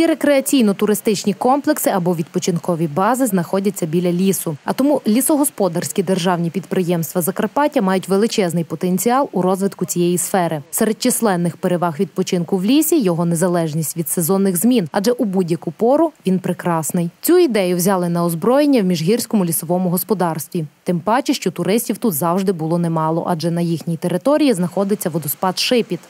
Всі рекреаційно-туристичні комплекси або відпочинкові бази знаходяться біля лісу. А тому лісогосподарські державні підприємства Закарпаття мають величезний потенціал у розвитку цієї сфери. Серед численних переваг відпочинку в лісі його незалежність від сезонних змін, адже у будь-яку пору він прекрасний. Цю ідею взяли на озброєння в міжгірському лісовому господарстві. Тим паче, що туристів тут завжди було немало, адже на їхній території знаходиться водоспад Шипіт.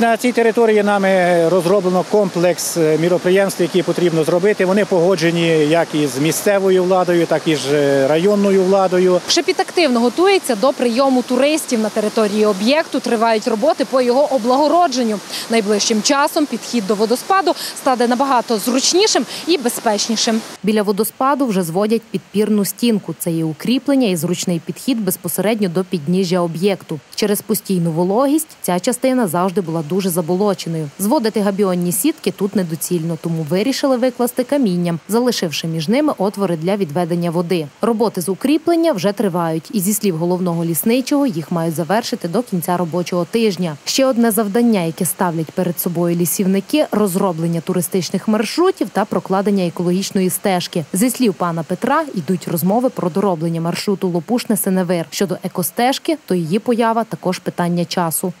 На цій території нами розроблено комплекс е, міроприємств, які потрібно зробити. Вони погоджені як із місцевою владою, так і з е, районною владою. Шепіт активно готується до прийому туристів на території об'єкту. Тривають роботи по його облагородженню. Найближчим часом підхід до водоспаду стане набагато зручнішим і безпечнішим. Біля водоспаду вже зводять підпірну стінку. Це є укріплення і зручний підхід безпосередньо до підніжжя об'єкту. Через постійну вологість ця частина завжди була дуже заболоченою. Зводити габіонні сітки тут недоцільно, тому вирішили викласти камінням, залишивши між ними отвори для відведення води. Роботи з укріплення вже тривають, і зі слів головного лісничого їх мають завершити до кінця робочого тижня. Ще одне завдання, яке ставлять перед собою лісівники розроблення туристичних маршрутів та прокладення екологічної стежки. Зі слів пана Петра йдуть розмови про дороблення маршруту Лопушне Сеневир. Щодо екостежки, то її поява також питання часу.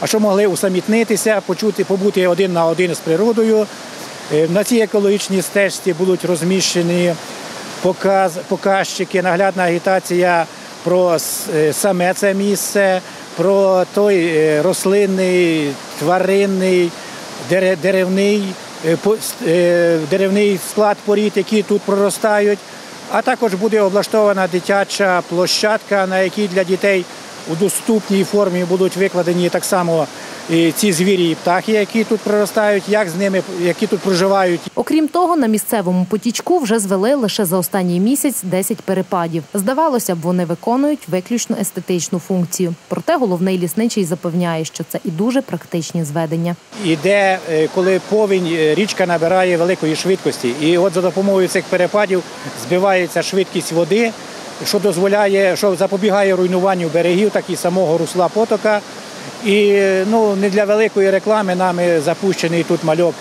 А що могли усамітнитися, почути, побути один на один з природою. Е, На цій екологічній стежці будуть розміщені показ, показчики, наглядна агітація про е, саме це місце, про той е, рослинний, тваринний, деревний, деревний склад порід, які тут проростають. А також буде облаштована дитяча площадка, на якій для дітей у доступній формі будуть викладені так само і ці звірі і птахи, які тут проростають, як з ними, які тут проживають. Окрім того, на місцевому потічку вже звели лише за останній місяць 10 перепадів. Здавалося б, вони виконують виключно естетичну функцію. Проте головний лісничий запевняє, що це і дуже практичні зведення. Іде, е, коли повінь е, річка набирає великої швидкості. І от за допомогою цих перепадів збивається швидкість води, що дозволяє, що запобігає руйнуванню берегів, так і самого русла потока. І ну, не для великої реклами нами запущений тут мальок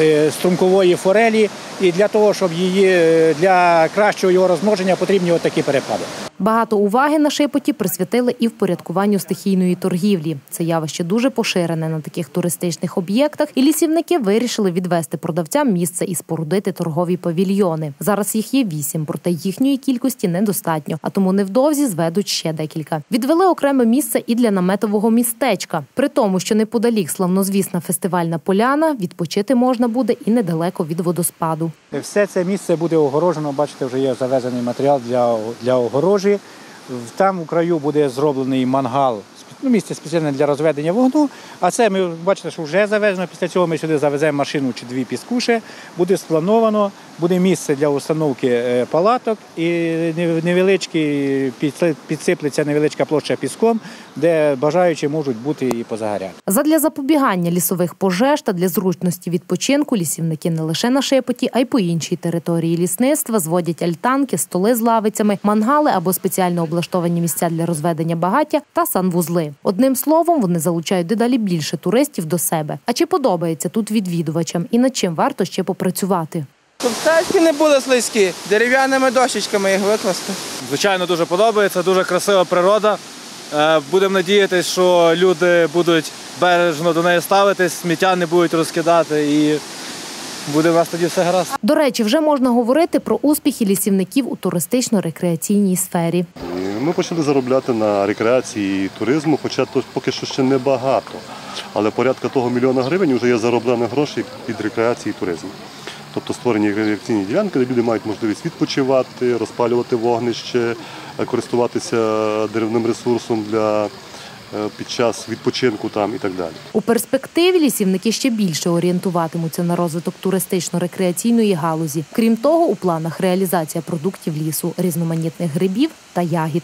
е, струмкової форелі. І для того, щоб її е, для кращого його розмноження потрібні отакі перепади. Багато уваги на шипоті присвятили і впорядкуванню стихійної торгівлі. Це явище дуже поширене на таких туристичних об'єктах, і лісівники вирішили відвести продавцям місце і спорудити торгові павільйони. Зараз їх є вісім, проте їхньої кількості недостатньо, а тому невдовзі зведуть ще декілька. Відвели окреме місце і для наметового містечка. При тому, що неподалік славнозвісна фестивальна поляна, відпочити можна буде і недалеко від водоспаду. Все це місце буде огорожено. Бачите, вже є завезений матеріал для, для огорожі. Там у краю буде зроблений мангал, ну, місце спеціальне для розведення вогню. А це ми бачите, що вже завезено. Після цього ми сюди завеземо машину чи дві піскуші. Буде сплановано, буде місце для установки е, палаток і нев- невеличкий підсиплеться невеличка площа піском, де бажаючі можуть бути і позагоряти. Задля запобігання лісових пожеж та для зручності відпочинку лісівники не лише на шепоті, а й по іншій території лісництва зводять альтанки, столи з лавицями, мангали або спеціально облаштовані місця для розведення багаття та санвузли. Одним словом, вони залучають дедалі більше туристів до себе. А чи подобається тут відвідувачам і над чим варто ще попрацювати? Щоб не були слизькі, дерев'яними дощечками їх викласти. Звичайно, дуже подобається, дуже красива природа. Е, Будемо надіятися, що люди будуть бережно до неї ставитись, сміття не будуть розкидати і буде у нас тоді все гаразд. До речі, вже можна говорити про успіхи лісівників у туристично-рекреаційній сфері. Ми почали заробляти на рекреації і туризму, хоча то поки що ще небагато. Але порядка того мільйона гривень вже є зароблені гроші під рекреацію і туризм. Тобто створені рекреаційні ділянки, де люди мають можливість відпочивати, розпалювати вогнище, е, користуватися деревним ресурсом для, під час відпочинку там і так далі. У перспективі лісівники ще більше орієнтуватимуться на розвиток туристично-рекреаційної галузі. Крім того, у планах реалізація продуктів лісу, різноманітних грибів та ягід.